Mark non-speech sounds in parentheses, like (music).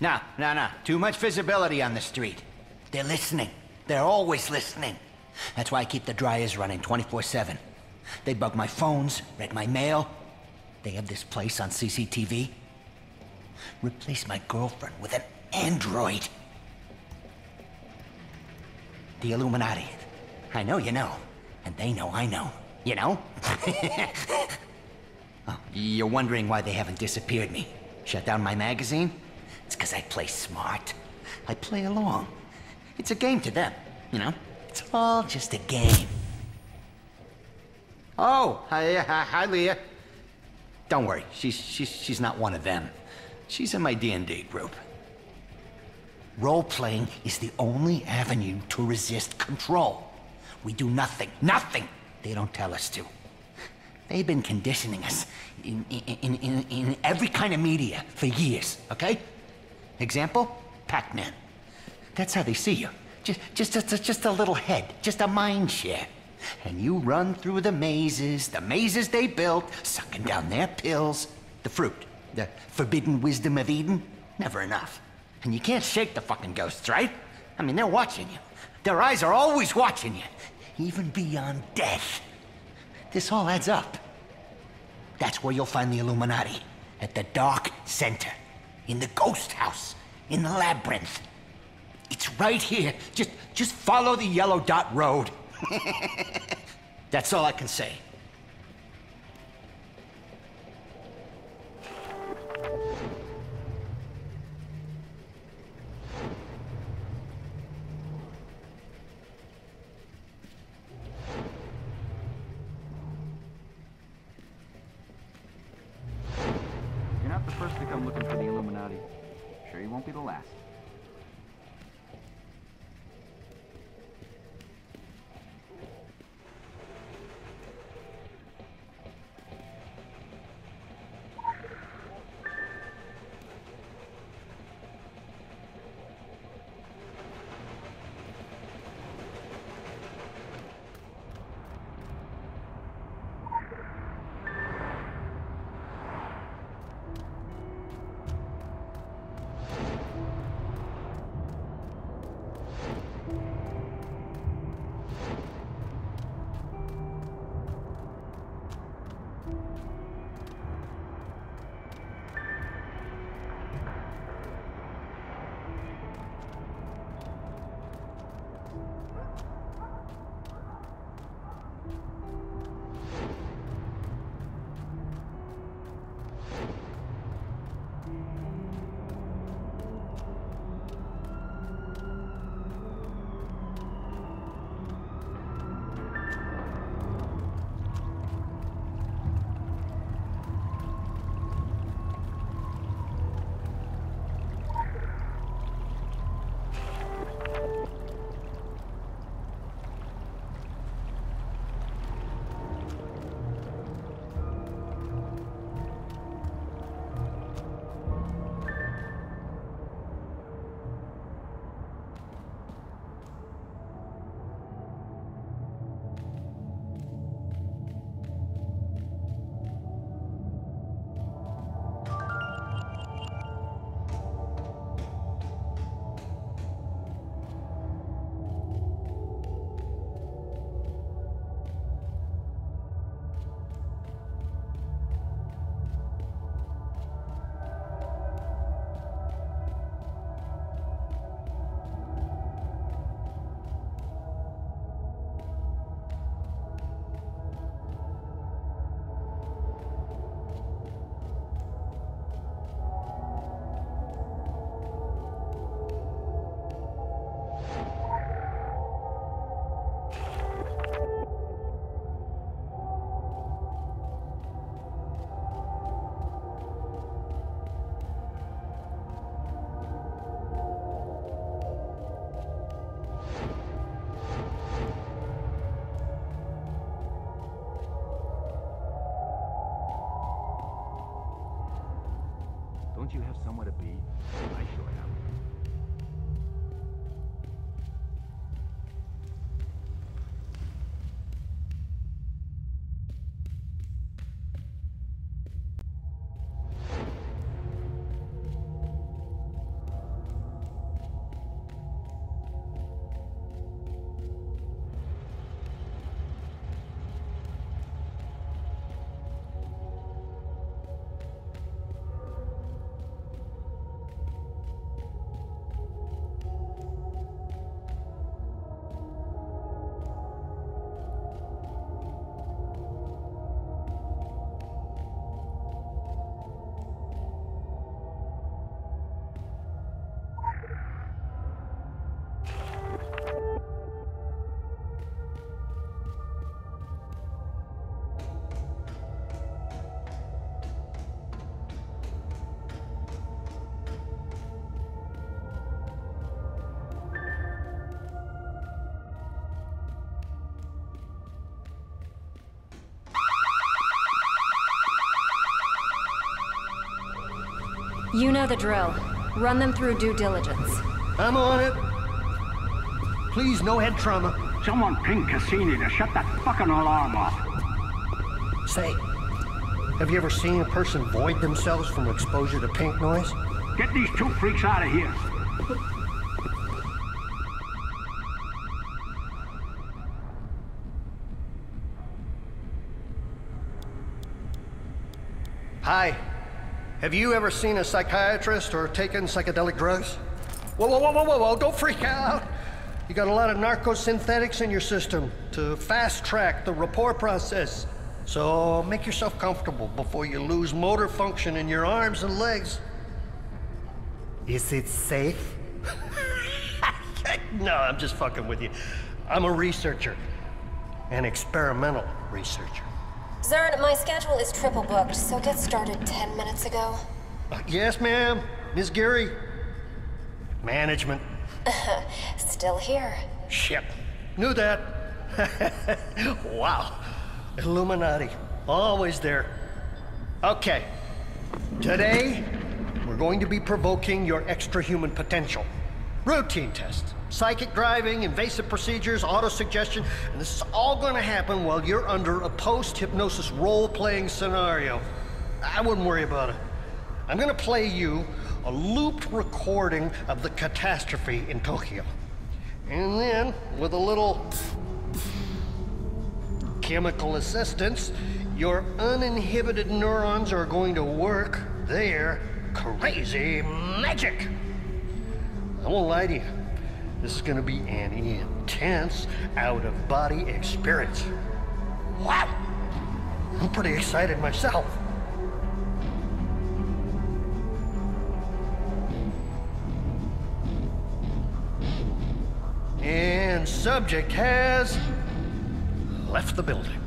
No, no, no. Too much visibility on the street. They're listening. They're always listening. That's why I keep the dryers running 24-7. They bug my phones, read my mail. They have this place on CCTV. Replace my girlfriend with an android. The Illuminati. I know you know. And they know I know. You know? (laughs) oh, you're wondering why they haven't disappeared me. Shut down my magazine? It's because I play smart. I play along. It's a game to them, you know? It's all just a game. Oh, hi, hi, hi Leah. Don't worry, she's, she's, she's not one of them. She's in my D&D group. Role-playing is the only avenue to resist control. We do nothing, nothing they don't tell us to. They've been conditioning us in, in, in, in every kind of media for years, okay? Example, Pac-Man. That's how they see you. Just, just, just, just a little head, just a mind share. And you run through the mazes, the mazes they built, sucking down their pills. The fruit, the forbidden wisdom of Eden, never enough. And you can't shake the fucking ghosts, right? I mean, they're watching you. Their eyes are always watching you, even beyond death. This all adds up. That's where you'll find the Illuminati, at the Dark Center, in the Ghost House, in the Labyrinth. It's right here. Just, just follow the yellow dot road. (laughs) That's all I can say. First to come looking for the Illuminati. Sure you won't be the last. Don't you have somewhere to be? I sure have. You know the drill. Run them through due diligence. I'm on it. Please, no head trauma. Someone ping Cassini to shut that fucking alarm off. Say, have you ever seen a person void themselves from exposure to pink noise? Get these two freaks out of here. Hi. Have you ever seen a psychiatrist or taken psychedelic drugs? Whoa, whoa, whoa, whoa, whoa, don't freak out. You got a lot of narcosynthetics in your system to fast track the rapport process. So make yourself comfortable before you lose motor function in your arms and legs. Is it safe? (laughs) no, I'm just fucking with you. I'm a researcher, an experimental researcher. Zürn, my schedule is triple booked, so get started 10 minutes ago. Uh, yes, ma'am. Miss Geary. Management. (laughs) Still here. Shit. Knew that. (laughs) wow. Illuminati. Always there. Okay. Today, we're going to be provoking your extra human potential. Routine tests. Psychic driving, invasive procedures, autosuggestion, and this is all going to happen while you're under a post-hypnosis role-playing scenario. I wouldn't worry about it. I'm going to play you a looped recording of the catastrophe in Tokyo. And then, with a little chemical assistance, your uninhibited neurons are going to work their crazy magic. I won't lie to you. This is going to be an intense out of body experience. Wow! I'm pretty excited myself. And subject has left the building.